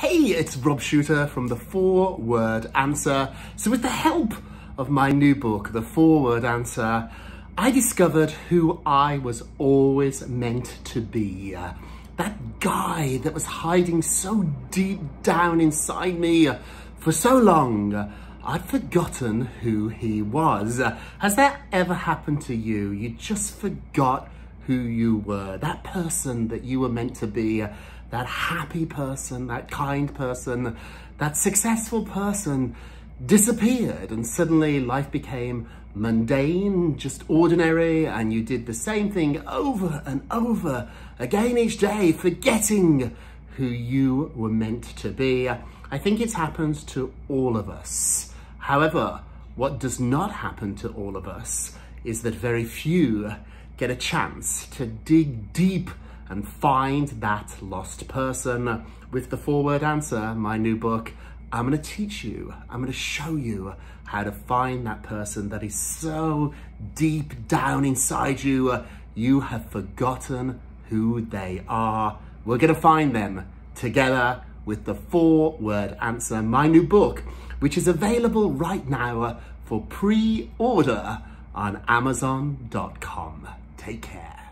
Hey, it's Rob Shuter from The Four Word Answer. So with the help of my new book, The Four Word Answer, I discovered who I was always meant to be. That guy that was hiding so deep down inside me for so long. I'd forgotten who he was. Has that ever happened to you? You just forgot who you were, that person that you were meant to be, that happy person, that kind person, that successful person disappeared and suddenly life became mundane, just ordinary, and you did the same thing over and over again each day, forgetting who you were meant to be. I think it's happened to all of us. However, what does not happen to all of us is that very few get a chance to dig deep and find that lost person. With the four word answer, my new book, I'm gonna teach you, I'm gonna show you how to find that person that is so deep down inside you, you have forgotten who they are. We're gonna find them together with the four word answer, my new book, which is available right now for pre-order on amazon.com. Take care.